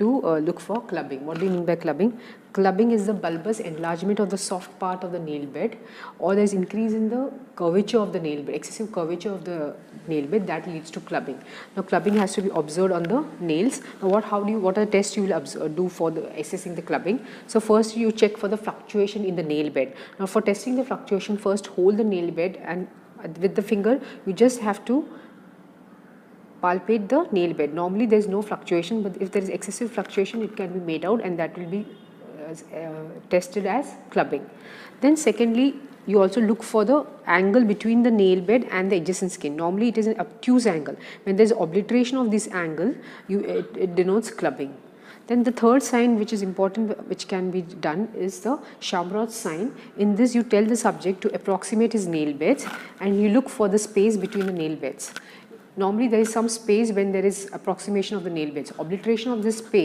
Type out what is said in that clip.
to uh, look for clubbing. What do you mean by clubbing? Clubbing is the bulbous enlargement of the soft part of the nail bed or there is increase in the curvature of the nail bed, excessive curvature of the nail bed that leads to clubbing. Now clubbing has to be observed on the nails. Now what, how do you, what are the tests you will observe, do for the assessing the clubbing? So first you check for the fluctuation in the nail bed. Now for testing the fluctuation first hold the nail bed and with the finger you just have to palpate the nail bed. Normally there is no fluctuation but if there is excessive fluctuation it can be made out and that will be uh, uh, tested as clubbing. Then secondly you also look for the angle between the nail bed and the adjacent skin. Normally it is an obtuse angle. When there is obliteration of this angle you, it, it denotes clubbing. Then the third sign which is important which can be done is the Schamroth sign. In this you tell the subject to approximate his nail beds and you look for the space between the nail beds. Normally there is some space when there is approximation of the nail beds. Obliteration of this space